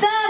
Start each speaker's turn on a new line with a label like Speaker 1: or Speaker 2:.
Speaker 1: The